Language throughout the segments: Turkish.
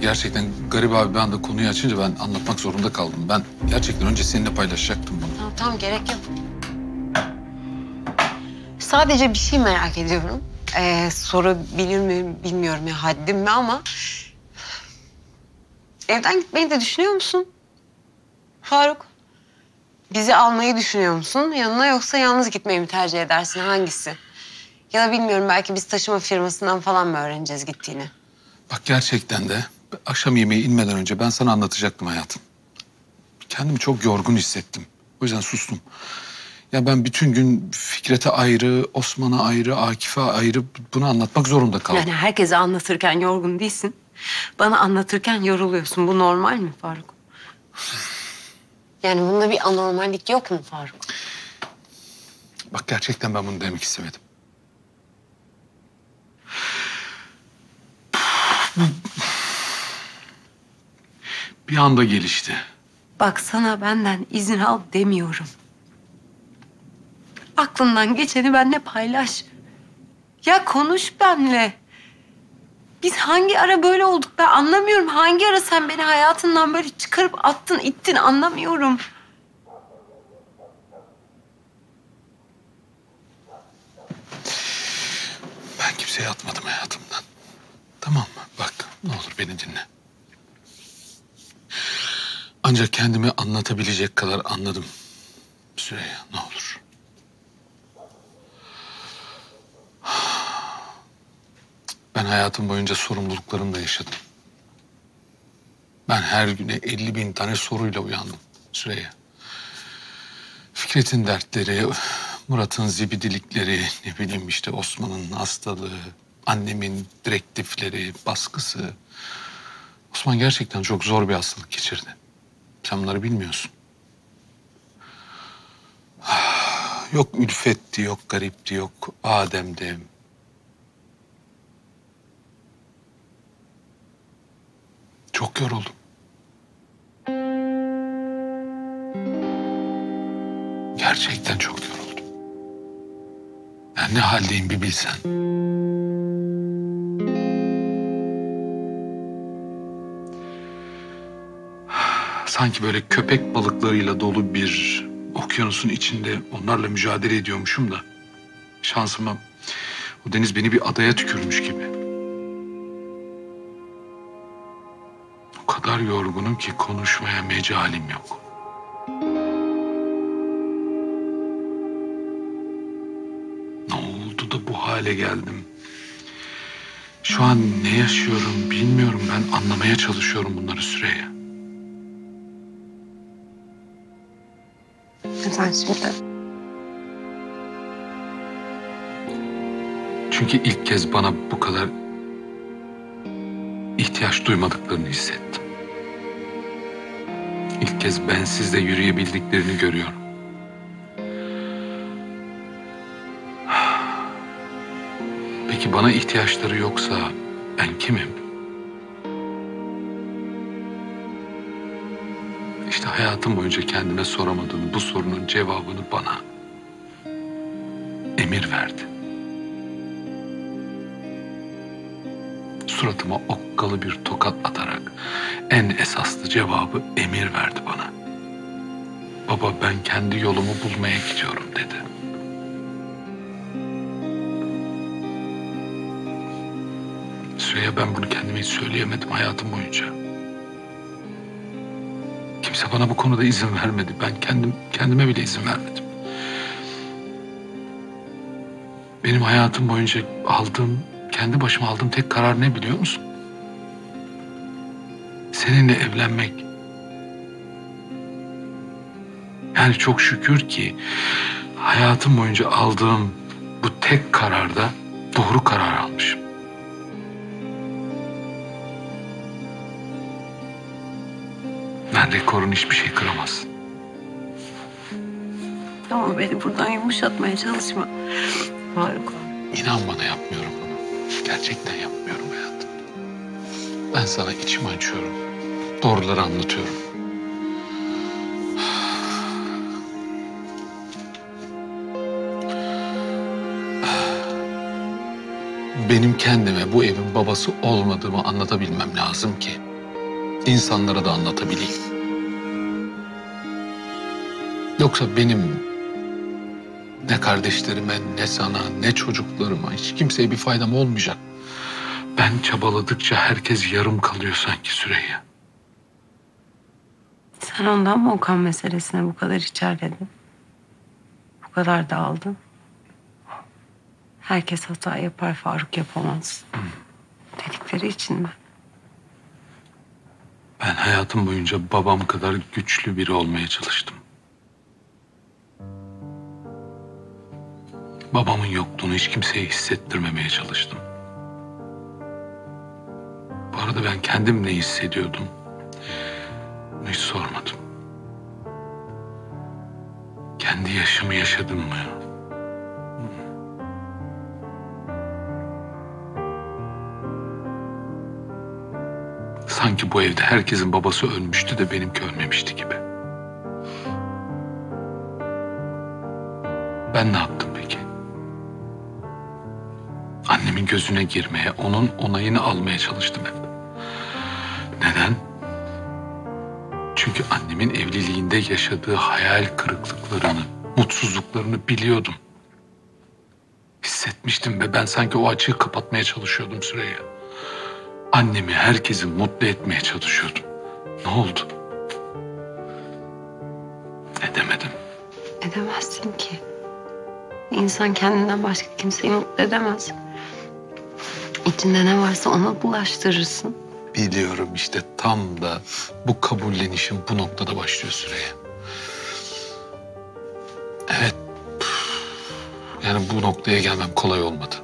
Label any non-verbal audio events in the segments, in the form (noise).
gerçekten garip abi bir anda konuyu açınca ben anlatmak zorunda kaldım. Ben gerçekten önce seninle paylaşacaktım bunu. Tamam tamam gerek yok. Sadece bir şey merak ediyorum. Ee, sorabilir mi bilmiyorum ya haddim mi ama... Evden gitmeyi de düşünüyor musun? Faruk. Bizi almayı düşünüyor musun yanına yoksa yalnız gitmeyi mi tercih edersin hangisi? Ya da bilmiyorum belki biz taşıma firmasından falan mı öğreneceğiz gittiğini? Bak gerçekten de akşam yemeği inmeden önce ben sana anlatacaktım hayatım. Kendimi çok yorgun hissettim. O yüzden sustum. Ya ben bütün gün Fikret'e ayrı, Osman'a ayrı, Akif'e ayrı bunu anlatmak zorunda kaldım. Yani herkese anlatırken yorgun değilsin. Bana anlatırken yoruluyorsun. Bu normal mi Faruk? Yani bunda bir anormallik yok mu Faruk? Bak gerçekten ben bunu demek istemedim. Bir anda gelişti. Bak sana benden izin al demiyorum. Aklından geçeni benimle paylaş. Ya konuş benimle. Biz hangi ara böyle olduk ben anlamıyorum. Hangi ara sen beni hayatından böyle çıkarıp attın, ittin anlamıyorum. Ben kimseye atmadım hayatımdan. Tamam mı? Bak ne olur beni dinle. Ancak kendimi anlatabilecek kadar anladım. Süreyya ne olur. Ben hayatım boyunca sorumluluklarımla yaşadım. Ben her güne 50 bin tane soruyla uyandım Süreyya. Fikret'in dertleri, Murat'ın zibidilikleri, ne bileyim işte Osman'ın hastalığı, annemin direktifleri, baskısı. Osman gerçekten çok zor bir hastalık geçirdi. Sen bilmiyorsun. Yok ülfetti, yok garipti, yok Adem'de. Çok yoruldum. Gerçekten çok yoruldum. Ben ne haldeyim bir bilsen. Sanki böyle köpek balıklarıyla dolu bir okyanusun içinde onlarla mücadele ediyormuşum da. Şansıma o deniz beni bir adaya tükürmüş gibi. O kadar yorgunum ki konuşmaya mecalim yok. Ne oldu da bu hale geldim? Şu an ne yaşıyorum bilmiyorum. Ben anlamaya çalışıyorum bunları Süreyya. Sen şimdi Çünkü ilk kez bana bu kadar ihtiyaç duymadıklarını hissettim. İlk kez bensiz de yürüyebildiklerini görüyorum. Peki bana ihtiyaçları yoksa ben kimim? Hayatım boyunca kendime soramadığım bu sorunun cevabını bana Emir verdi. Suratıma okkalı bir tokat atarak en esaslı cevabı Emir verdi bana. Baba ben kendi yolumu bulmaya gidiyorum dedi. Süreyya ben bunu kendime hiç söyleyemedim hayatım boyunca. Kimse bana bu konuda izin vermedi. Ben kendim kendime bile izin vermedim. Benim hayatım boyunca aldığım, kendi başıma aldığım tek karar ne biliyor musun? Seninle evlenmek. Yani çok şükür ki hayatım boyunca aldığım bu tek kararda doğru karar almışım. Ben rekorun hiçbir şey kıramaz. ama beni buradan yumuşatmaya çalışma. Faruk. İnan bana yapmıyorum bunu. Gerçekten yapmıyorum hayatım. Ben sana içimi açıyorum. Doğruları anlatıyorum. Benim kendime bu evin babası olmadığımı anlatabilmem lazım ki insanlara da anlatabileyim. Yoksa benim ne kardeşlerime, ne sana, ne çocuklarıma hiç kimseye bir faydam olmayacak. Ben çabaladıkça herkes yarım kalıyor sanki Süreyya. Sen ondan mı Okan meselesine bu kadar içerledin? Bu kadar dağıldın? Herkes hata yapar, Faruk yapamaz. Dedikleri için mi? Ben hayatım boyunca babam kadar güçlü biri olmaya çalıştım. Babamın yokluğunu hiç kimseye hissettirmemeye çalıştım. Bu arada ben kendim ne hissediyordum? Hiç sormadım. Kendi yaşımı yaşadım mı? Sanki bu evde herkesin babası ölmüştü de benimki ölmemişti gibi. Ben ne yaptım Annemin gözüne girmeye, onun onayını almaya çalıştım hep. Neden? Çünkü annemin evliliğinde yaşadığı hayal kırıklıklarını, mutsuzluklarını biliyordum. Hissetmiştim ve ben sanki o açığı kapatmaya çalışıyordum Süreyya. Annemi, herkesi mutlu etmeye çalışıyordum. Ne oldu? Edemedim. Edemezsin ki. İnsan kendinden başka kimseyi mutlu edemez. İçinde ne varsa ona bulaştırırsın. Biliyorum işte tam da bu kabullenişim bu noktada başlıyor Süreyya. Evet. Yani bu noktaya gelmem kolay olmadı.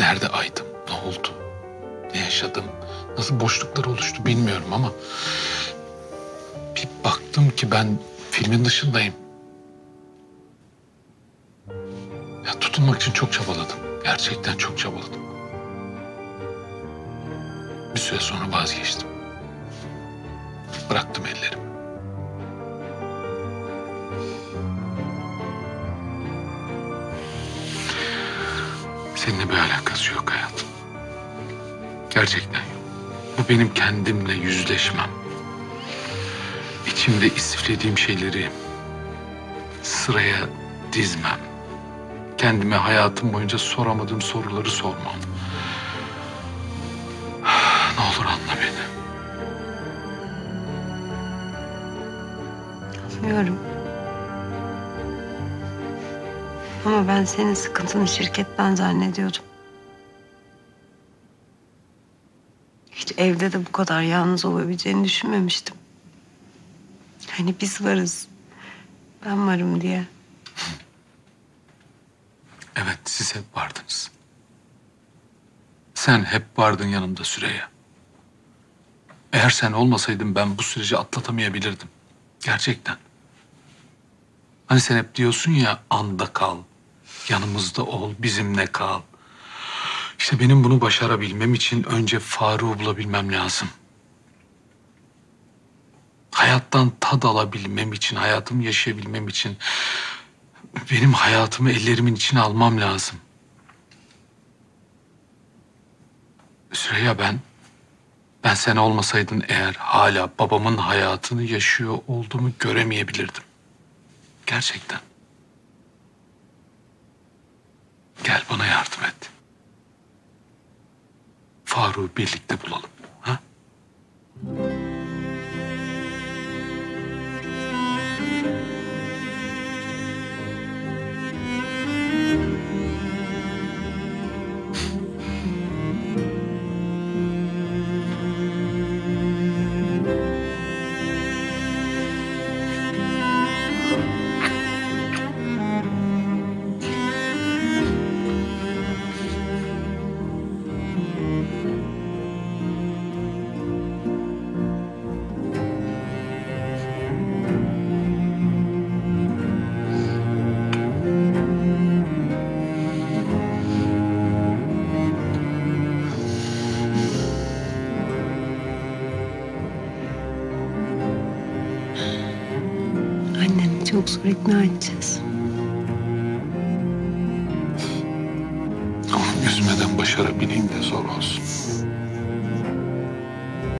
Nerede aydım? Ne oldu? Ne yaşadım? Nasıl boşluklar oluştu bilmiyorum ama... Bir baktım ki ben filmin dışındayım. Ya tutunmak için çok çabaladım. Gerçekten çok çabaladım. Bir süre sonra vazgeçtim. Bıraktım ellerimi. Seninle bir alakası yok hayatım. Gerçekten yok. Bu benim kendimle yüzleşmem. İçimde istiflediğim şeyleri sıraya dizmem. Kendime hayatım boyunca soramadığım soruları sormam. (sighs) Ne olur anla beni. Anlıyorum. Ama ben senin sıkıntını şirketten zannediyordum. Hiç evde de bu kadar yalnız olabileceğini düşünmemiştim. Hani biz varız. Ben varım diye. Siz hep vardınız. Sen hep vardın yanımda Süreyya. Eğer sen olmasaydın ben bu süreci atlatamayabilirdim. Gerçekten. Hani sen hep diyorsun ya anda kal. Yanımızda ol, bizimle kal. İşte benim bunu başarabilmem için önce Faruk'u bulabilmem lazım. Hayattan tad alabilmem için, hayatımı yaşayabilmem için benim hayatımı ellerimin içine almam lazım. Süreyya ben, ben sen olmasaydın eğer hala babamın hayatını yaşıyor olduğumu göremeyebilirdim. Gerçekten. Gel bana yardım et. Faruk'u birlikte bulalım. Ha? Çok zor ikna edeceğiz. Ama üzmeden başarabileyim de zor olsun.